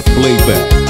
playback.